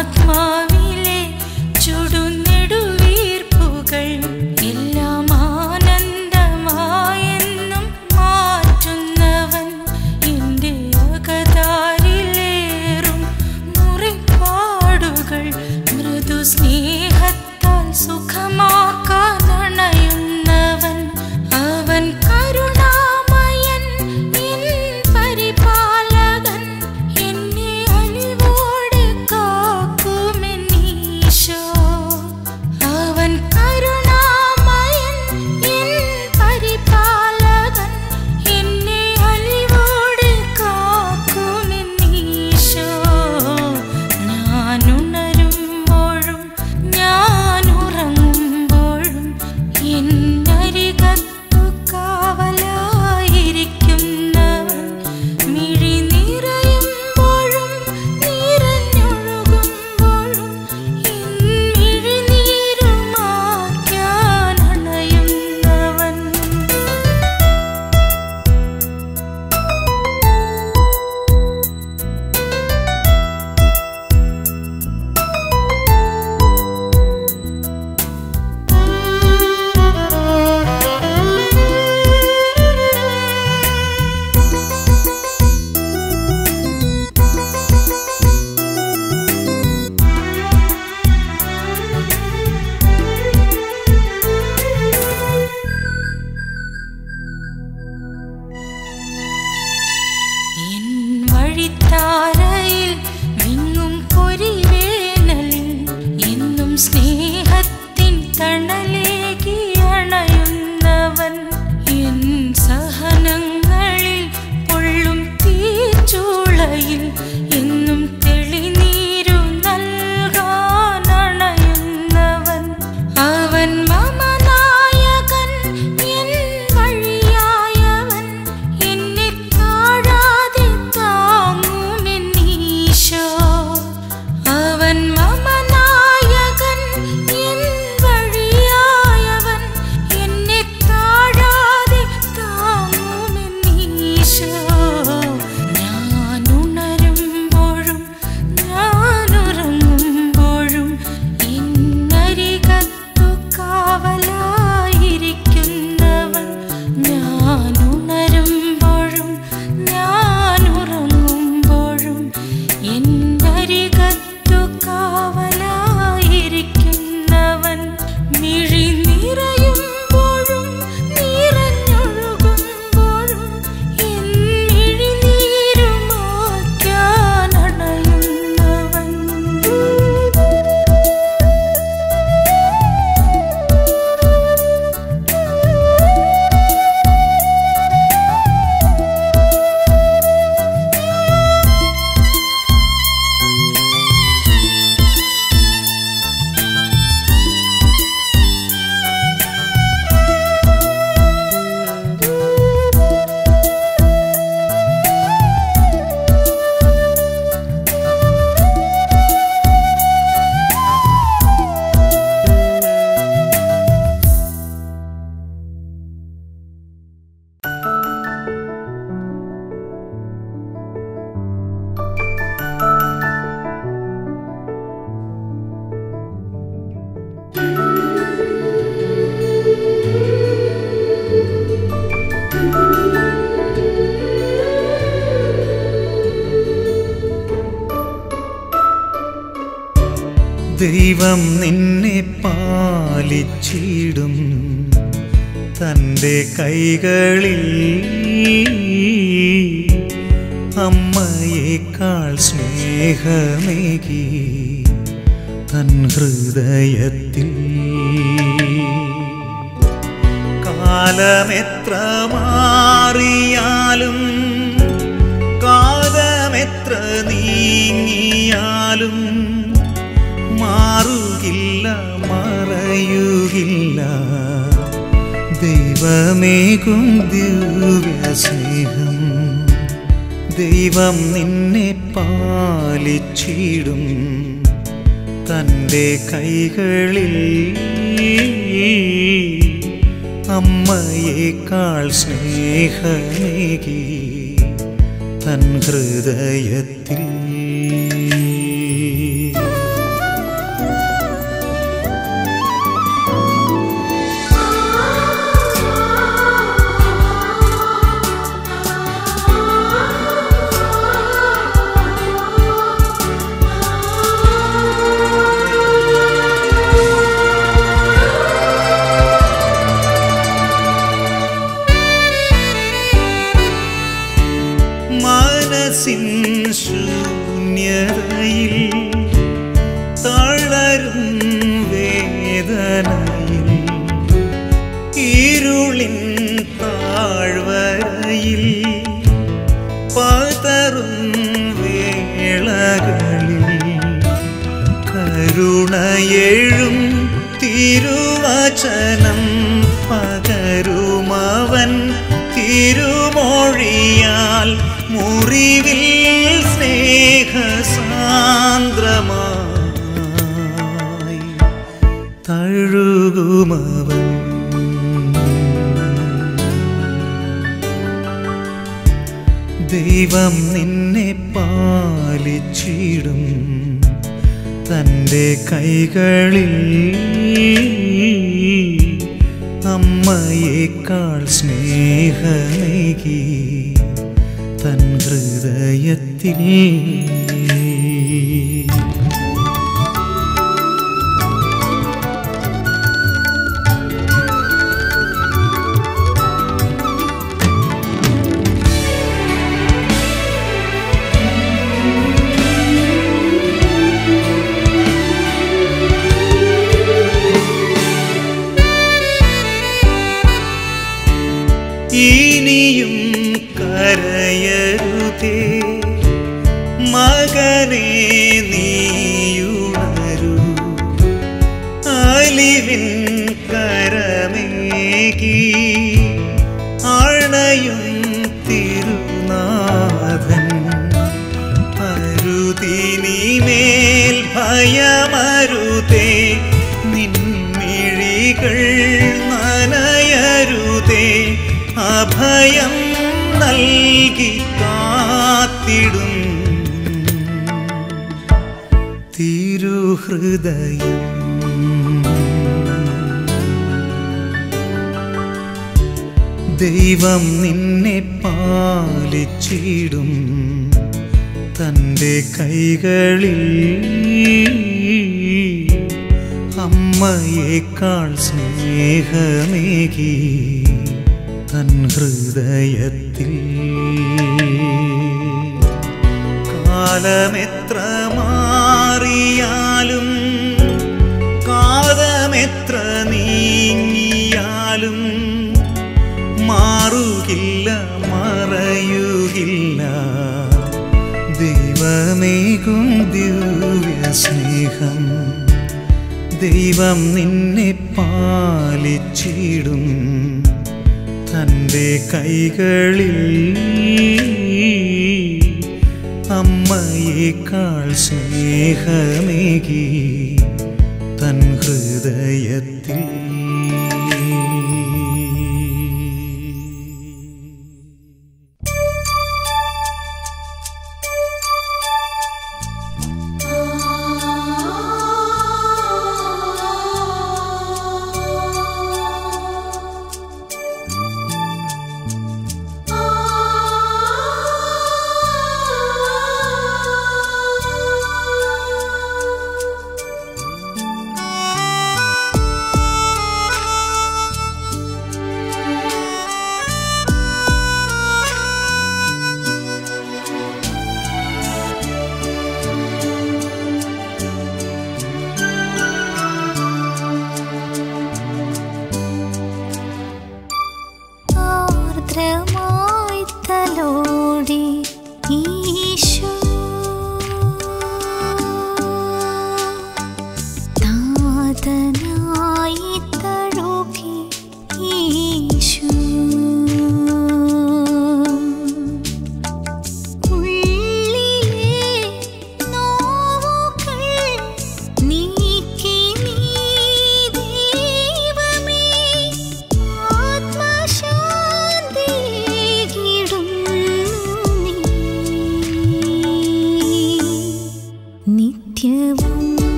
anlatma ദൈവം നിന്നെ പാലിച്ചിടും. തന്റെ കൈകളിൽ അമ്മയേക്കാൾ സ്നേഹമേകി തൻ ഹൃദയത്തിൽ. കാലമെത്ര മാറിയാലും കാലമെത്ര നീങ്ങിയാലും പറയുകില്ല ദൈവമേകും ദിവ്യസ്നേഹം ദൈവം നിന്നെ പാലിച്ചിടും. തന്റെ കൈകളിൽ അമ്മയേക്കാൾ സ്നേഹമേകി തൻ ഹൃദയത്തിൽ തിരുവചനം പകരുമവൻ തിരുമൊഴിയാൽ മുറിവിൽ സ്നേഹസാന്ദ്രമായി തഴുകുമവൻ. ദൈവം നിന്നെ പാലിച്ചിടും. തന്റെ കൈകളിൽ അമ്മയേക്കാൾ സ്നേഹമേകി തൻ ഹൃദയത്തിൽ ഇനിയും കരയരുതേ. മകനെ അഭയം നൽകി കാത്തിടും. തിരുഹൃദയം. ദൈവം നിന്നെ പാലിച്ചിടും. തന്റെ കൈകളിൽ അമ്മയേക്കാൾ സ്നേഹമേകി. തൻ ഹൃദയത്തിൽ. കാലമെത്ര മാറിയാലും കാലമെത്ര നീങ്ങിയാലും മാറുകില്ല മറയുകില്ല. ദൈവമേകും ദിവ്യ സ്നേഹം ദൈവം നിന്നെ പാലിച്ചിടും. തന്റെ കൈകളിൽ അമ്മയേക്കാൾ സ്നേഹമേകി തൻ ഹൃദയത്തിൽ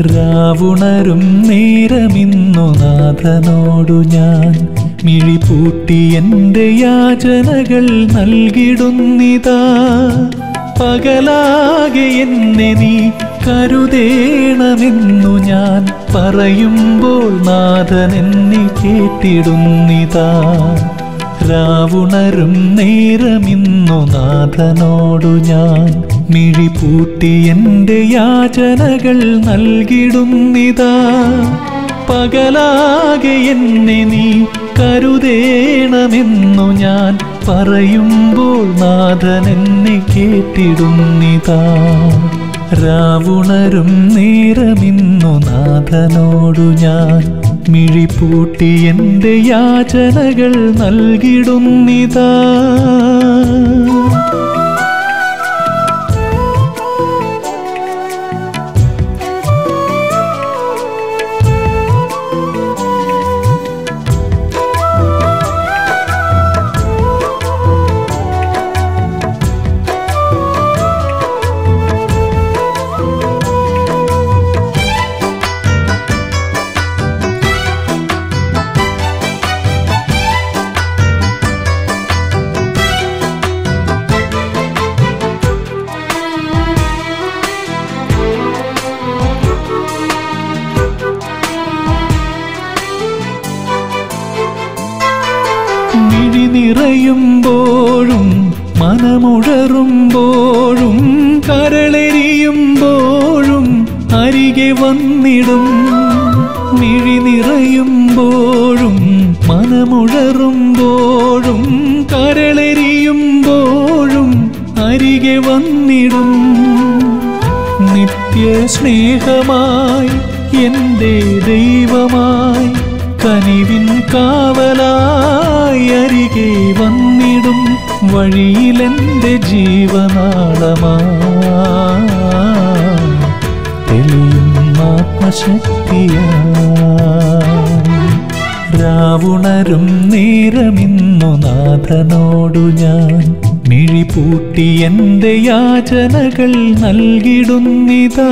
രാവുണരും നേരമിന്നു നാഥനോടു ഞാൻ. മിഴിപൂട്ടി എന്റെ യാചനകൾ നൽകിടുന്നിതാ. പകലാകെ എന്നെ നീ കരുതേണമെന്നു ഞാൻ പറയുമ്പോൾ നാഥൻ എന്നെ കേട്ടിടുന്നിതാ. രാവുണരും നേരമിന്നു നാഥനോടു ഞാൻ. മിഴിപൂട്ടി എന്റെ യാചനകൾ നൽകിടുന്നിതാ. പകലാകെ എന്നെ നീ കരുതേണമെന്നു ഞാൻ പറയുമ്പോൾ നാഥൻ എന്നെ കേട്ടിടുന്നിതാ. രാവുണരും നേരമിന്നു നാഥനോടു ഞാൻ മിഴിപൂട്ടി എന്റെ യാചനകൾ നൽകിടുന്നിതാ. അരികെ വന്നിടും. മിഴി നിറയുമ്പോഴും മനമുഴറുമ്പോഴും കരളെരിയുമ്പോഴും അരികെ വന്നിടും. നിത്യ സ്നേഹമായി എന്റെ ദൈവമായി കനിവിൻ കാവലായി അരികെ വന്നിടും. വഴിയിലെന്റെ ജീവനാളമായി തെളിയും ആത്മശക്തിയായി രാവുണരും നേരമിന്നു നാഥനോടു ഞാൻ. മിഴിപൂട്ടി എന്റെ യാചനകൾ നൽകിടുന്നിതാ.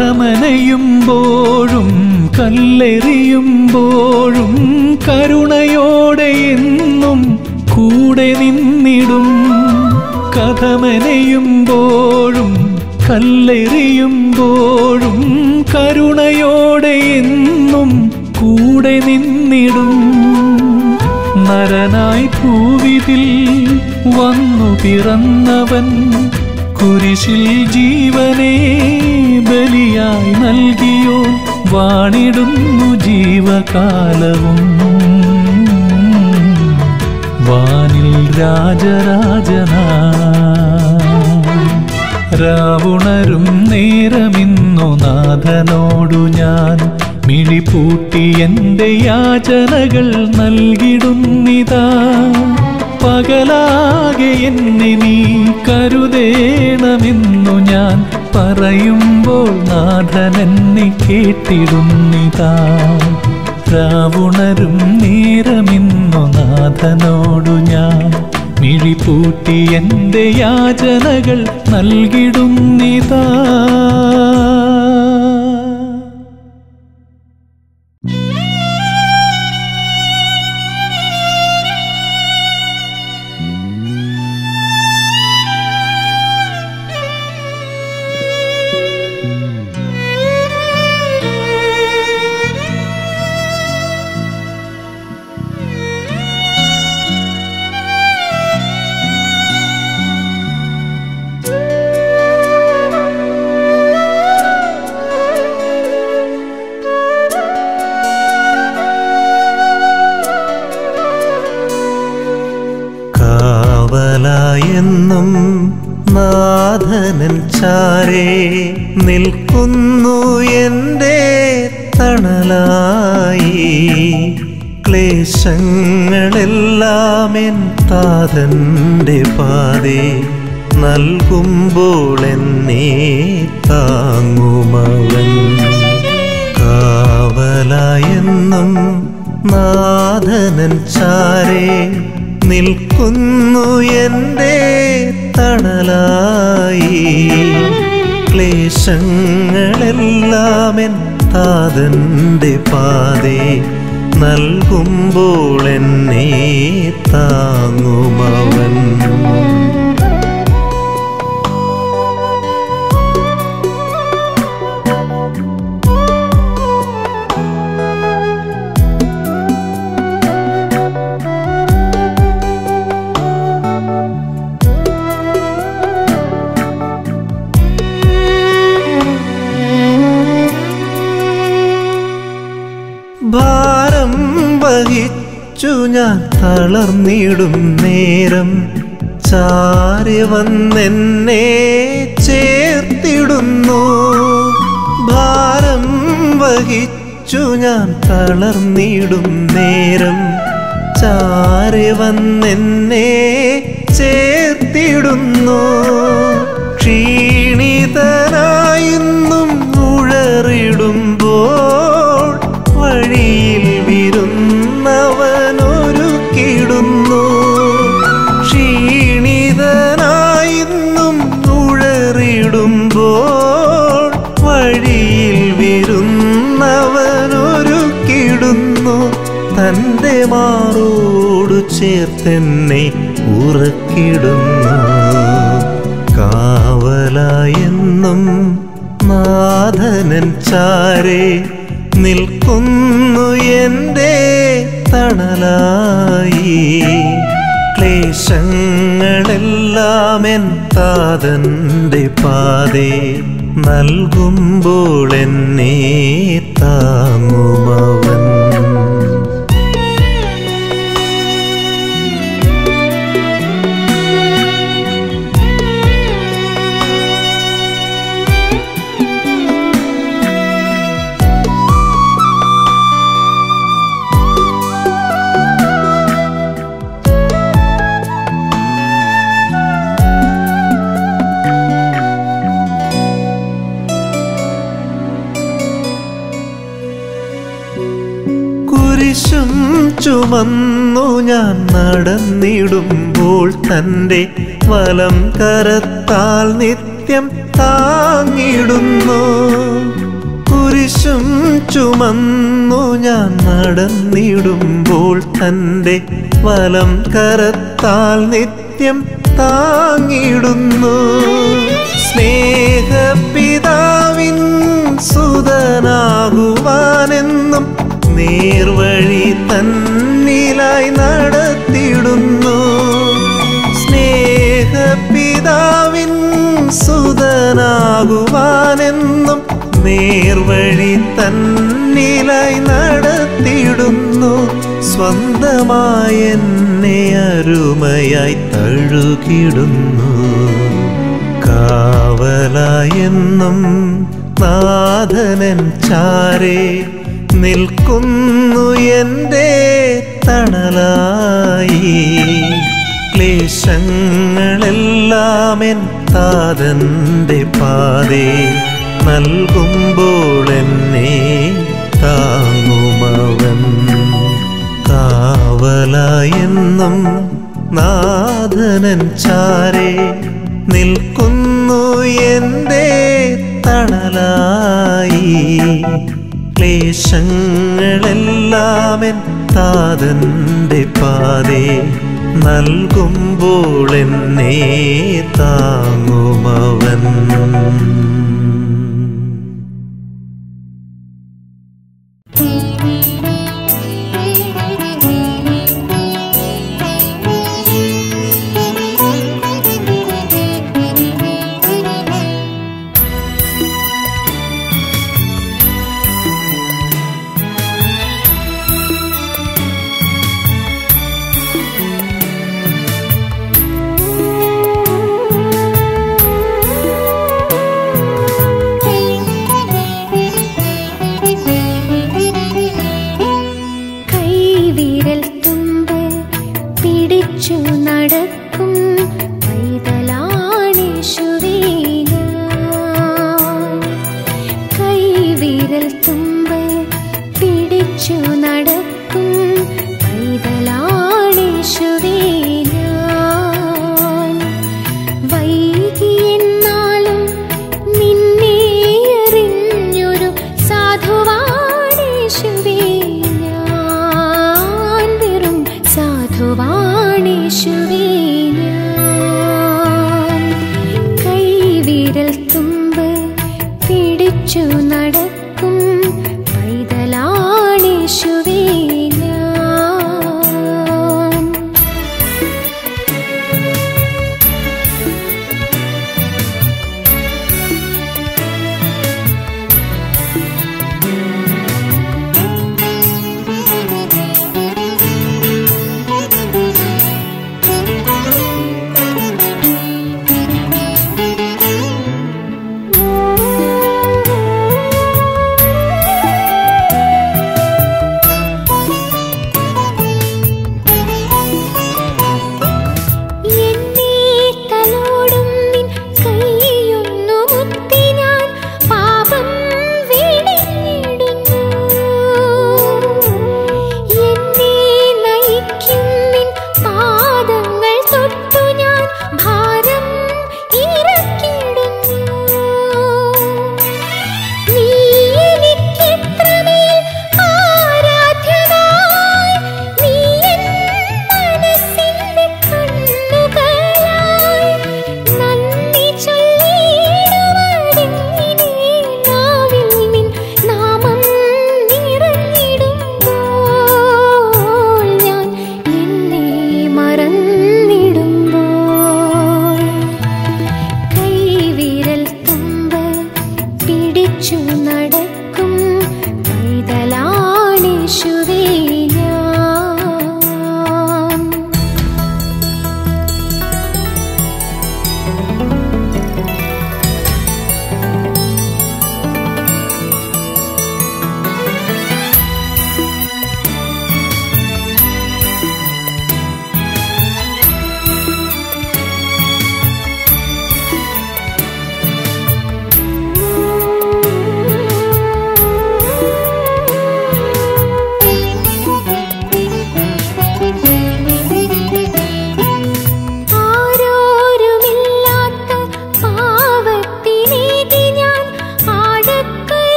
കഥമനയുമ്പോഴും കല്ലെറിയുമ്പോഴും കരുണയോടെ എന്നും കൂടെ നിന്നിടും. കഥമനയുമ്പോഴും കല്ലെറിയുമ്പോഴും കരുണയോടെ എന്നും കൂടെ നിന്നിടും. നരനായി പൂവിതിൽ വന്നു പിറന്നവൻ കുരിശിൽ ജീവനെ ബലിയായി നൽകിയോ? വാണിടുന്നു ജീവകാലവും. വാനിൽ രാജരാജനാ. രാവുണരും നേരമിന്നു നാഥനോടു ഞാൻ. മിഴിപൂട്ടി എന്റെ യാചനകൾ നൽകിടുന്നിതാ. പകലാകെ എന്നെ നീ കരുതേണമെന്നു ഞാൻ പറയുമ്പോൾ നാഥനെന്നെ കേട്ടിടുന്നിതാ. രാവുണരും നേരമിന്നു നാഥനോടു ഞാൻ മിഴിപൂട്ടി എന്റെ യാചനകൾ നൽകിടുന്നിതാ. ക്ലേശങ്ങളെല്ലാം എൻ താതന്റെ പാതേ നൽകുമ്പോൾ എന്നെ താങ്ങുമവൻ. തളർന്നിടും നേരം. ചാരി വന്നെന്നെ ചേർത്തിടുന്നു. ഭാരം വഹിച്ചു ഞാൻ തളർന്നിടും നേരം. ചാരി വന്നെന്നെ ചേർത്തിടുന്നു. ചേർത്തെന്നെ ഉറക്കിടുന്നു. കാവലായെന്നും നാഥനൻ ചാരേ നിൽക്കുന്നു എന്റെ തണലായി. ക്ലേശങ്ങളെല്ലാം എൻ താതന്റെ പാതേ നൽകുമ്പോൾ എന്നെ താങ്ങുമവൻ. ചുമന്നു ഞാൻ നടന്നിടുമ്പോൾ തന്റെ വലം കരത്താൽ നിത്യം താങ്ങിടുന്നു. കുരിശും ചുമന്നു ഞാൻ നടന്നിടുമ്പോൾ തന്റെ വലം കരത്താൽ നിത്യം താങ്ങിടുന്നു. സ്നേഹപിതാവിൻ സുതനാകുവാനെന്നും നേർവഴി തന്നിലായി നടത്തിടുന്നു സ്നേഹപിതാവിൻ സുതനാകുവാനെന്നും നേർവഴി തന്നിലായി നടത്തിയിടുന്നു. സ്വന്തമായ എന്നെ അരുമയായി തഴുകിടുന്നു കാവലായെന്നും നാഥനൻ ചാരേ നിൽക്കുന്നു എന്റെ തണലായി. ക്ലേശങ്ങളെല്ലാം എൻ താതന്റെ പാതേ. നൽകുമ്പോൾ എന്നെ താങ്ങുമവൻ. കാവലായെന്നും നാഥനൻ ചാരേ. നിൽക്കുന്നു എന്റെ തണലായി. ക്ലേശങ്ങളെല്ലാം എൻ താതന്റെ പാതേ നൽകുമ്പോൾ എന്നേ താങ്ങുമവൻ.